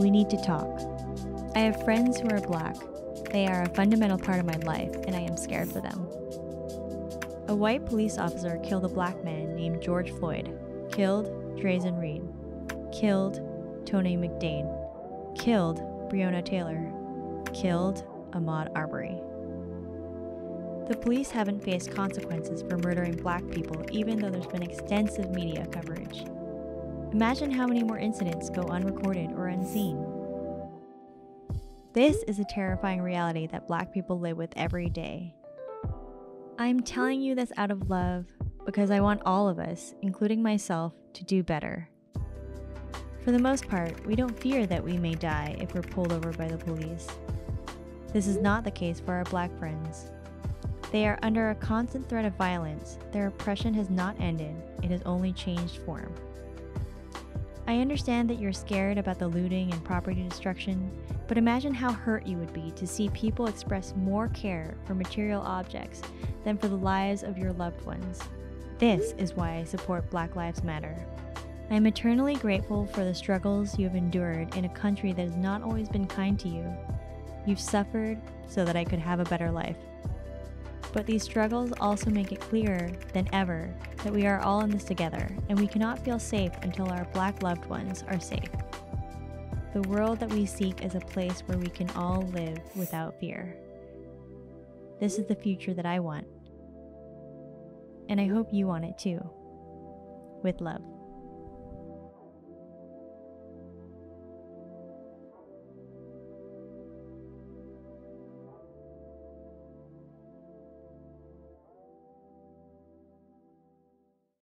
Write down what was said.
We need to talk. I have friends who are black. They are a fundamental part of my life, and I am scared for them. A white police officer killed a black man named George Floyd, killed Dreasjon Reed, killed Tony McDade, killed Breonna Taylor, killed Ahmaud Arbery. The police haven't faced consequences for murdering black people, even though there's been extensive media coverage. Imagine how many more incidents go unrecorded or unseen. This is a terrifying reality that black people live with every day. I'm telling you this out of love because I want all of us, including myself, to do better. For the most part, we don't fear that we may die if we're pulled over by the police. This is not the case for our black friends. They are under a constant threat of violence. Their oppression has not ended, it has only changed form. I understand that you're scared about the looting and property destruction, but imagine how hurt you would be to see people express more care for material objects than for the lives of your loved ones. This is why I support Black Lives Matter. I am eternally grateful for the struggles you have endured in a country that has not always been kind to you. You've suffered so that I could have a better life. But these struggles also make it clearer than ever that we are all in this together, and we cannot feel safe until our black loved ones are safe. The world that we seek is a place where we can all live without fear. This is the future that I want. And I hope you want it too. With love.